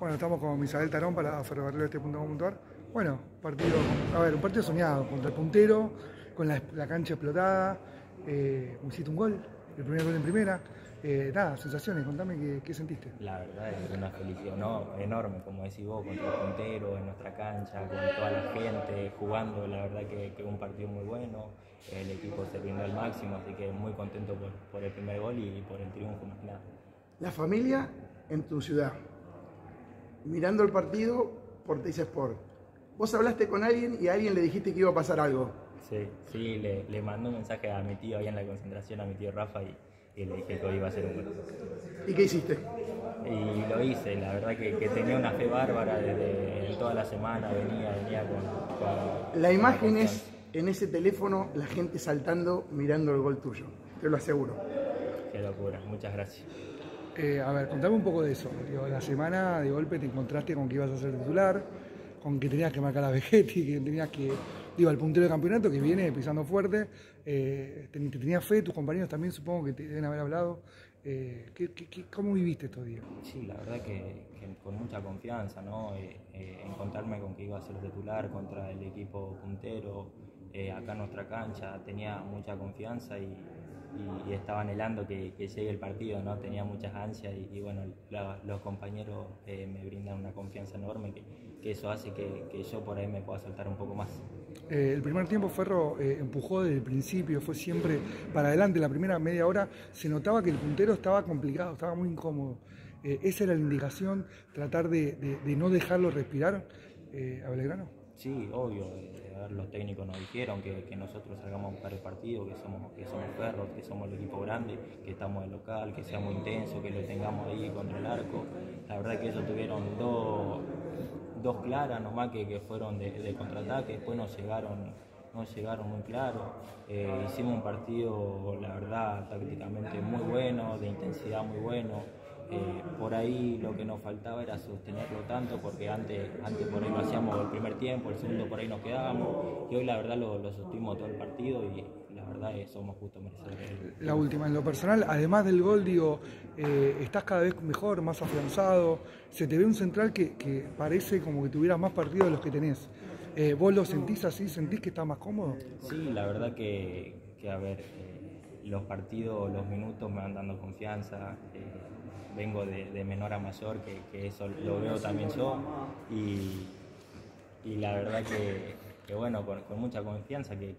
Bueno, estamos con Misael Tarón para ferrocarril este punto puntuar. Bueno, partido, a ver, un partido soñado contra el puntero, con la, la cancha explotada. Eh, hiciste un gol, el primer gol en primera. Eh, nada, sensaciones, contame qué, qué, sentiste. La verdad es una felicidad ¿no? enorme, como decís vos, contra el puntero, en nuestra cancha, con toda la gente, jugando, la verdad que, que un partido muy bueno, el equipo se rindió al máximo, así que muy contento por, por el primer gol y por el triunfo más nada. La familia en tu ciudad, mirando el partido por Teis Sport. Vos hablaste con alguien y a alguien le dijiste que iba a pasar algo. Sí, sí, le, le mandé un mensaje a mi tío ahí en la concentración, a mi tío Rafa, y, y le dije que hoy iba a ser un gol. ¿Y qué hiciste? Y lo hice, la verdad que, que tenía una fe bárbara desde toda la semana, venía, venía con... con la imagen es en ese teléfono la gente saltando mirando el gol tuyo, te lo aseguro. Qué locura, muchas gracias. Eh, a ver, contame un poco de eso. La semana de golpe te encontraste con que ibas a ser titular, con que tenías que marcar a Vegetti, que tenías que. Digo, al puntero del campeonato que viene pisando fuerte. Eh, te, te tenías fe, tus compañeros también supongo que te deben haber hablado. Eh, ¿qué, qué, cómo viviste estos días? Sí, la verdad que, que con mucha confianza, ¿no? Encontrarme con que iba a ser titular contra el equipo puntero, acá en nuestra cancha, tenía mucha confianza y, y, estaba anhelando que, que, llegue el partido, ¿no? Tenía muchas ansias y, bueno, los compañeros eh, me brindan una confianza enorme que, eso hace que, yo por ahí me pueda soltar un poco más. Eh, el primer tiempo Ferro eh, empujó desde el principio, fue siempre para adelante, la primera media hora se notaba que el puntero estaba complicado, estaba muy incómodo. Esa era la indicación, tratar de, no dejarlo respirar a. Sí, obvio los técnicos nos dijeron que, que, nosotros salgamos a buscar el partido, que somos, que somos ferros, que somos el equipo grande, que estamos en local, que seamos intensos, que lo tengamos ahí contra el arco. La verdad que ellos tuvieron dos, dos claras nomás que, que fueron de, contraataque, después nos llegaron, nos llegaron muy claros. Eh, hicimos un partido, la verdad, tácticamente muy bueno, de intensidad muy bueno. Eh, por ahí lo que nos faltaba era sostenerlo tanto, porque antes, antes por ahí lo hacíamos el primer tiempo, el segundo por ahí nos quedábamos, y hoy la verdad lo, lo sostuvimos todo el partido y la verdad es, somos justo merecedores. La última, en lo personal, además del gol, digo, eh, estás cada vez mejor, más afianzado, se te ve un central que, que parece como que tuvieras más partidos de los que tenés. Eh, ¿Vos lo sentís así? ¿Sentís que estás más cómodo? Sí, la verdad que, que a ver, los partidos, los minutos me van dando confianza vengo de, menor a mayor, que, eso lo veo también yo. Y, la verdad que, que bueno, con, con, mucha confianza, que,